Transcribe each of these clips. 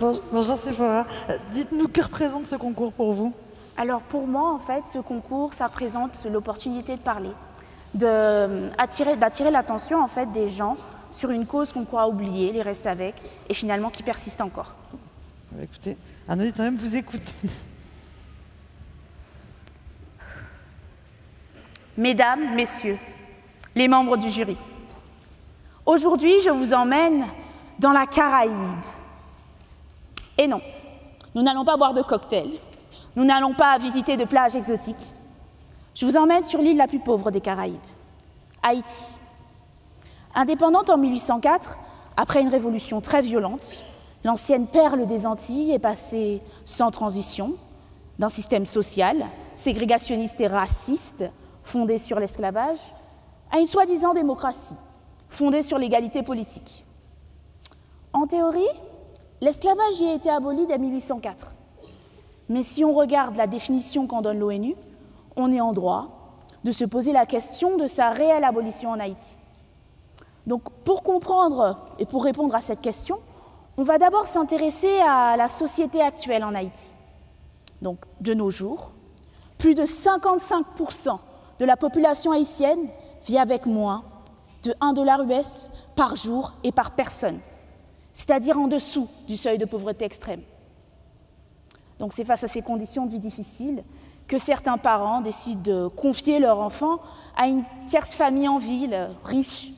bonjour Sephora. Dites-nous que représente ce concours pour vous Alors pour moi, en fait, ce concours, ça présente l'opportunité de parler, d'attirer l'attention en fait des gens sur une cause qu'on croit oublier, les reste avec, et finalement qui persiste encore. Bah, écoutez, un auditeur même vous écoute. Mesdames, Messieurs, les membres du jury, aujourd'hui je vous emmène dans la Caraïbe. Et non, nous n'allons pas boire de cocktails, nous n'allons pas visiter de plages exotiques. Je vous emmène sur l'île la plus pauvre des Caraïbes, Haïti. Indépendante en 1804, après une révolution très violente, l'ancienne perle des Antilles est passée sans transition d'un système social, ségrégationniste et raciste, fondée sur l'esclavage, à une soi-disant démocratie, fondée sur l'égalité politique. En théorie, l'esclavage y a été aboli dès 1804. Mais si on regarde la définition qu'en donne l'ONU, on est en droit de se poser la question de sa réelle abolition en Haïti. Donc pour comprendre et pour répondre à cette question, on va d'abord s'intéresser à la société actuelle en Haïti. Donc de nos jours, plus de 55% de la population haïtienne vit avec moins de 1 dollar US par jour et par personne, c'est-à-dire en dessous du seuil de pauvreté extrême. Donc c'est face à ces conditions de vie difficiles que certains parents décident de confier leur enfant à une tierce famille en ville, riche.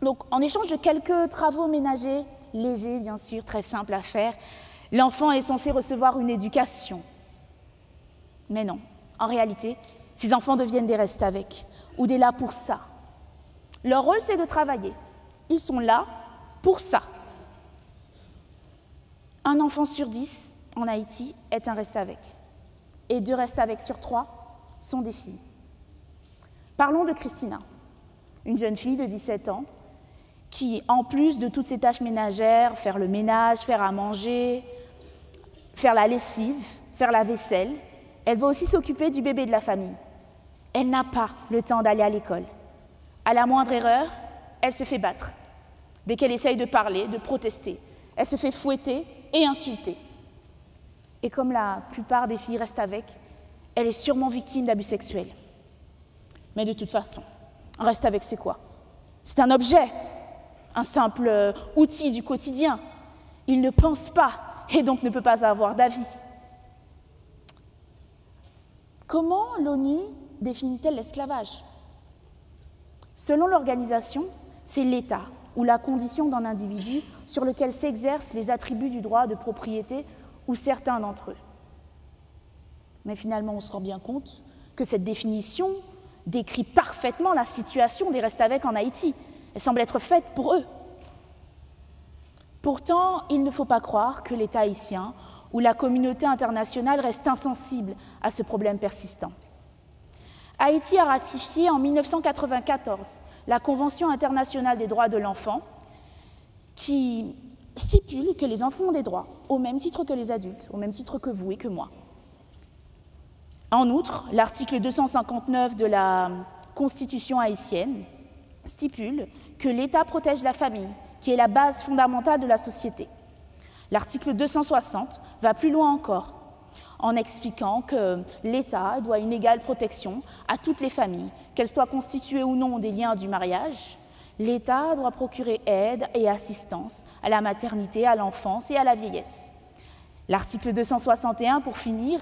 Donc en échange de quelques travaux ménagers, légers bien sûr, très simples à faire, l'enfant est censé recevoir une éducation. Mais non, en réalité, ces enfants deviennent des restes avec, ou des là pour ça. Leur rôle, c'est de travailler. Ils sont là pour ça. Un enfant sur dix en Haïti est un reste avec. Et deux restes avec sur trois sont des filles. Parlons de Christina, une jeune fille de 17 ans qui, en plus de toutes ses tâches ménagères, faire le ménage, faire à manger, faire la lessive, faire la vaisselle, elle doit aussi s'occuper du bébé de la famille elle n'a pas le temps d'aller à l'école. À la moindre erreur, elle se fait battre. Dès qu'elle essaye de parler, de protester, elle se fait fouetter et insulter. Et comme la plupart des filles restent avec, elle est sûrement victime d'abus sexuels. Mais de toute façon, reste avec c'est quoi? C'est un objet, un simple euh, outil du quotidien. Il ne pense pas et donc ne peut pas avoir d'avis. Comment l'ONU définit-elle l'esclavage? Selon l'organisation, c'est l'État ou la condition d'un individu sur lequel s'exercent les attributs du droit de propriété ou certains d'entre eux. Mais finalement, on se rend bien compte que cette définition décrit parfaitement la situation des restes avec en Haïti. Elle semble être faite pour eux. Pourtant, il ne faut pas croire que l'État haïtien ou la communauté internationale reste insensible à ce problème persistant. Haïti a ratifié en 1994 la Convention internationale des droits de l'enfant qui stipule que les enfants ont des droits au même titre que les adultes, au même titre que vous et que moi. En outre, l'article 259 de la Constitution haïtienne stipule que l'État protège la famille, qui est la base fondamentale de la société. L'article 260 va plus loin encore en expliquant que l'État doit une égale protection à toutes les familles, qu'elles soient constituées ou non des liens du mariage. L'État doit procurer aide et assistance à la maternité, à l'enfance et à la vieillesse. L'article 261, pour finir,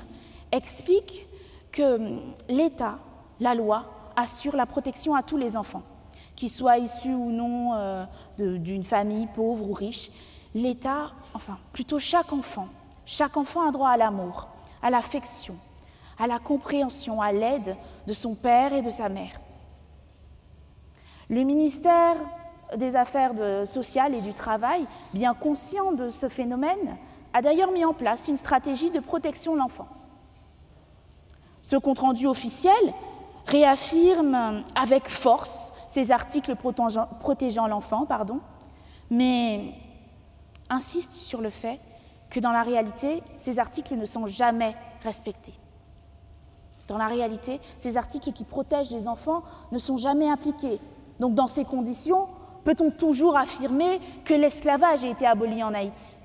explique que l'État, la loi, assure la protection à tous les enfants, qu'ils soient issus ou non euh, d'une famille pauvre ou riche. L'État, enfin plutôt chaque enfant, chaque enfant a droit à l'amour, à l'affection, à la compréhension, à l'aide de son père et de sa mère. Le ministère des Affaires sociales et du Travail, bien conscient de ce phénomène, a d'ailleurs mis en place une stratégie de protection de l'enfant. Ce compte-rendu officiel réaffirme avec force ces articles protégeant, l'enfant, mais insiste sur le fait que dans la réalité, ces articles ne sont jamais respectés. Dans la réalité, ces articles qui protègent les enfants ne sont jamais appliqués. Donc dans ces conditions, peut-on toujours affirmer que l'esclavage a été aboli en Haïti?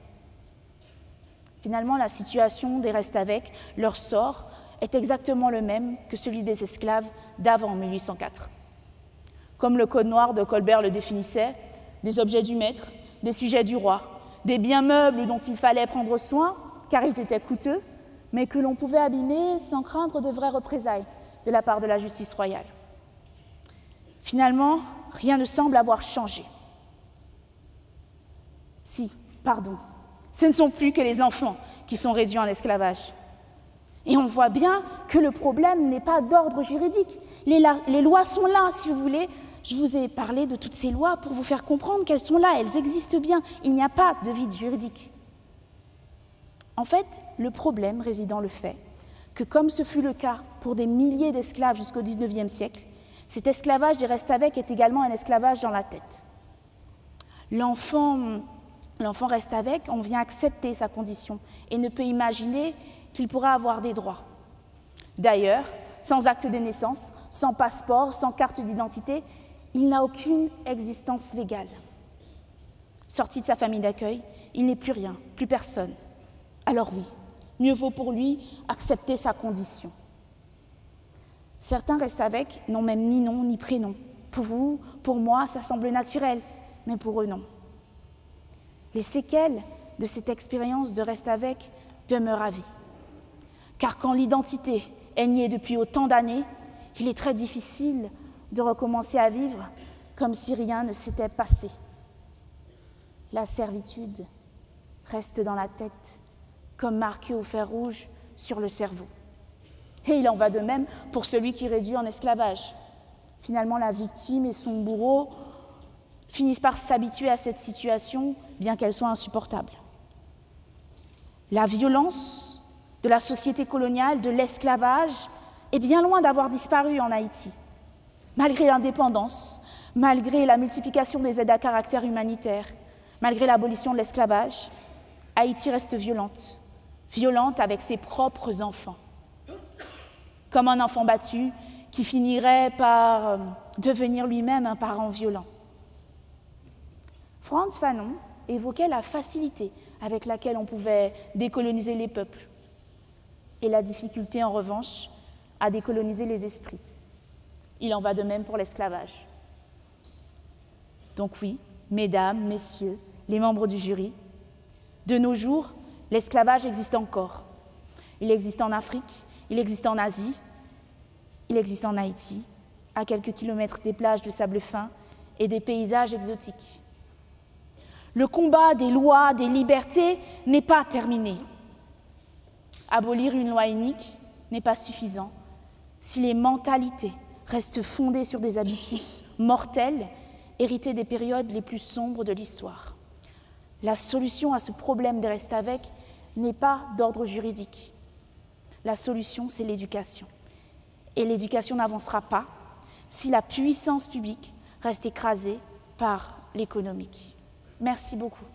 Finalement, la situation des restes avec, leur sort, est exactement le même que celui des esclaves d'avant 1804. Comme le Code noir de Colbert le définissait, des objets du maître, des sujets du roi, des biens meubles dont il fallait prendre soin, car ils étaient coûteux, mais que l'on pouvait abîmer sans craindre de vraies représailles de la part de la justice royale. Finalement, rien ne semble avoir changé. Si, pardon, ce ne sont plus que les enfants qui sont réduits en esclavage. Et on voit bien que le problème n'est pas d'ordre juridique. Les, lois sont là, si vous voulez. Je vous ai parlé de toutes ces lois pour vous faire comprendre qu'elles sont là, elles existent bien. Il n'y a pas de vide juridique. En fait, le problème réside dans le fait que, comme ce fut le cas pour des milliers d'esclaves jusqu'au XIXe siècle, cet esclavage des restes avec est également un esclavage dans la tête. L'enfant reste avec, on vient accepter sa condition et ne peut imaginer qu'il pourra avoir des droits. D'ailleurs, sans acte de naissance, sans passeport, sans carte d'identité, il n'a aucune existence légale. Sorti de sa famille d'accueil, il n'est plus rien, plus personne. Alors oui, mieux vaut pour lui accepter sa condition. Certains restent avec, n'ont même ni nom ni prénom. Pour vous, pour moi, ça semble naturel, mais pour eux, non. Les séquelles de cette expérience de reste avec demeurent à vie. Car quand l'identité est niée depuis autant d'années, il est très difficile de recommencer à vivre comme si rien ne s'était passé. La servitude reste dans la tête, comme marquée au fer rouge sur le cerveau. Et il en va de même pour celui qui réduit en esclavage. Finalement, la victime et son bourreau finissent par s'habituer à cette situation, bien qu'elle soit insupportable. La violence de la société coloniale, de l'esclavage, est bien loin d'avoir disparu en Haïti. Malgré l'indépendance, malgré la multiplication des aides à caractère humanitaire, malgré l'abolition de l'esclavage, Haïti reste violente, violente avec ses propres enfants. Comme un enfant battu qui finirait par euh, devenir lui-même un parent violent. Franz Fanon évoquait la facilité avec laquelle on pouvait décoloniser les peuples et la difficulté, en revanche, à décoloniser les esprits. Il en va de même pour l'esclavage. Donc oui, mesdames, messieurs, les membres du jury, de nos jours, l'esclavage existe encore. Il existe en Afrique, il existe en Asie, il existe en Haïti, à quelques kilomètres des plages de sable fin et des paysages exotiques. Le combat des lois, des libertés n'est pas terminé. Abolir une loi unique n'est pas suffisant si les mentalités restent fondées sur des habitus mortels hérités des périodes les plus sombres de l'histoire. La solution à ce problème des restes avec n'est pas d'ordre juridique. La solution, c'est l'éducation. Et l'éducation n'avancera pas si la puissance publique reste écrasée par l'économique. Merci beaucoup.